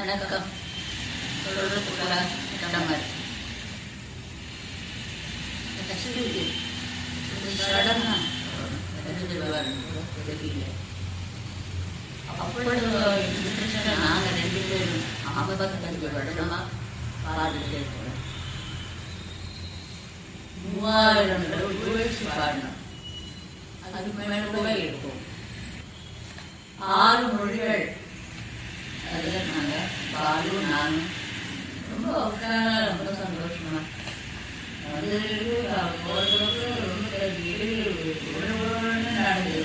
வணக்கம் சொல்றதுக்குள்ள கடமை கஷ்டத்துக்கு சடனா தெரிஞ்சிருவார் தெரியல அப்பொழுது நாங்கள் ரெண்டு பேரும் ஐம்பத்தஞ்சு வருடமா பாடிட்டு இருக்கிறோம் மூவாயிரம் டூயட்ஸ் பாடினோம் அதுக்கு மேலே கூட இருக்கும் ஆறு மொழிகள் அதில் நாங்கள் அதுவும் நானும் ரொம்ப உட்கார ரொம்ப சந்தோஷமா வந்து நடந்தது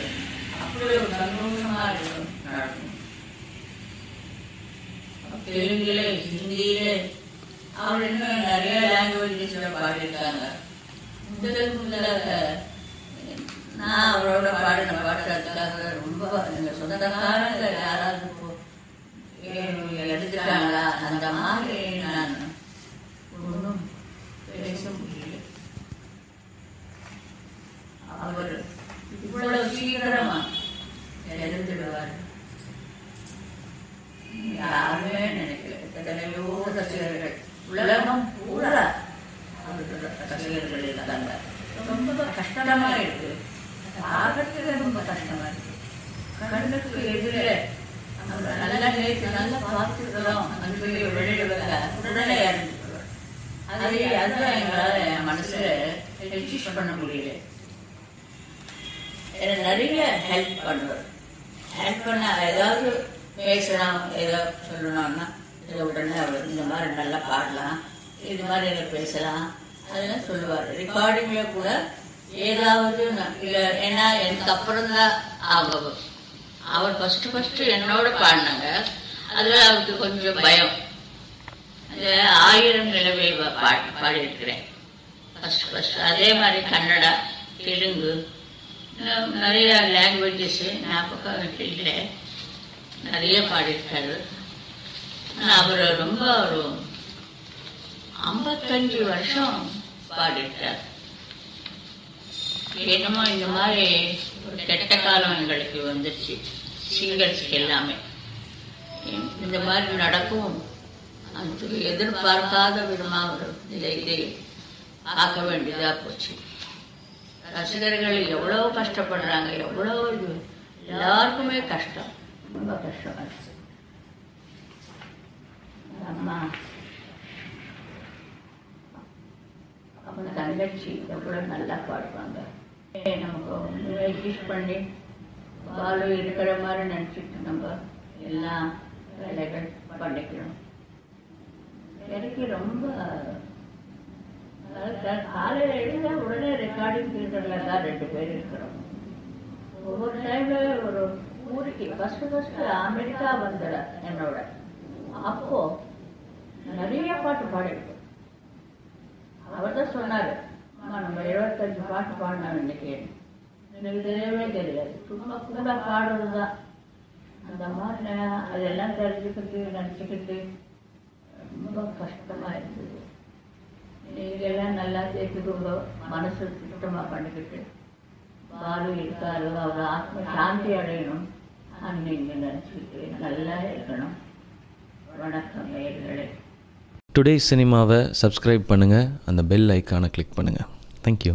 அப்படி ஒரு சந்தோஷமா இருக்கும் நடக்கும் தெலுங்குல ஹிந்தியில அவர் இன்னும் நிறைய லாங்குவேஜஸ்ல பாடியிருக்காங்க முதல் நான் அவரோட பாடின பாட்டு அதுக்காக ரொம்ப எங்கள் சொந்தக்காரங்க யாராவது இப்போ எடுத்துட்டாங்களா அந்த மாதிரி நான் ஒன்றும் பேச முடியல அவர் இவ்வளவு சீக்கிரமா எழுந்துடுவார். யாருமே நினைக்கல. எத்தனையோ ரசிகர்கள். உலகம் பூரா அவர்கள் ரசிகர்கள் இருந்தாங்க. ரொம்ப கஷ்டமா இருக்கு. பார்க்கறதுக்கு ரொம்ப கஷ்டமா இருக்கு. கண்ணுக்கு எதிரே நம்ம நல்லா நேற்று நல்லா பார்த்துக்கிறோம் அப்படின்னு சொல்லி வெளியிடுவாங்க உடனே இறந்துடுவார் அது அதுதான் எங்களால் என் மனசுல ரெஜிஸ்டர் பண்ண முடியல. எனக்கு நிறைய ஹெல்ப் பண்ணுவார் ஹெல்ப் பண்ண ஏதாவது பேசலாம் ஏதோ சொல்லணும்னா இதை உடனே அவர் இந்த மாதிரி நல்லா பாடலாம் இது மாதிரி எனக்கு பேசலாம் அதெல்லாம் சொல்லுவார். ரெக்கார்டிங்கில் கூட ஏதாவது இல்லை ஏன்னா எனக்கு அப்புறம் தான் ஆகும் அவர் ஃபஸ்ட்டு ஃபஸ்ட்டு என்னோட பாடினாங்க. அதில் அவருக்கு கொஞ்சம் பயம். அது ஆயிரம் நிலவை பா பாடியிருக்கிறேன். ஃபஸ்ட்டு ஃபஸ்ட்டு அதே மாதிரி கன்னடா தெலுங்கு நிறைய லாங்குவேஜஸ்ஸு ஞாபகம் இல்லை நிறைய பாடியிருக்காரு. அவர் ரொம்ப ஒரு ஐம்பத்தஞ்சு வருஷம் பாடிட்டார் என்னமோ இந்த மாதிரி ஒரு கெட்ட காலம் எங்களுக்கு வந்துருச்சு. சிங்கர்ஸ்க்கு எல்லாமே இந்த மாதிரி நடக்கும். அது எதிர்பார்க்காத விதமாக ஒரு இதை இதை வேண்டியதாக போச்சு. ரசிகர்கள் எவ்வளோ கஷ்டப்படுறாங்க எவ்வளோ இது. எல்லாருக்குமே கஷ்டம். ரொம்ப கஷ்டமா இருக்கு அம்மா. அவங்க தங்கச்சி எவ்வளோ நல்லா பாடுவாங்க. நமக்கு விஷ் பண்ணி பாலு இருக்கிற மாதிரி நினச்சிட்டு நம்ம எல்லாம் வேலைகள் பண்ணிக்கணும் எனக்கு ரொம்ப காலையில் எழுத உடனே ரெக்கார்டிங் தியேட்டரில் தான் ரெண்டு பேர் இருக்கிறோம் ஒவ்வொரு டைம்ல ஒரு ஊருக்கு ஃபஸ்ட்டு ஃபஸ்ட்டு அமெரிக்கா வந்துட என்னோட அப்போ நிறைய பாட்டு பாடிருக்கோம் அவர் தான் சொன்னார் அம்மா நம்ம எழுபத்தஞ்சு பாட்டு பாடினோம் இன்னைக்கு எனக்கு தெரியவே தெரியாது சும்மா கூட பாடுறது தான் அந்த மாதிரி அதெல்லாம் தெரிஞ்சுக்கிட்டு நினச்சிக்கிட்டு ரொம்ப கஷ்டமாக இருந்தது. நீங்கள்லாம் நல்லா சேர்த்துக்கோங்க மனசு சுத்தமாக பண்ணிக்கிட்டு பாலு இருக்காரு அவர் ஆத்ம சாந்தி அடையணும் நீங்கள் நினச்சிக்கிட்டு நல்லா இருக்கணும். வணக்கம் நேர்களே டுடே சினிமாவை சப்ஸ்கிரைப் பண்ணுங்கள் அந்த பெல் ஐக்கானை கிளிக் பண்ணுங்கள் தேங்க்யூ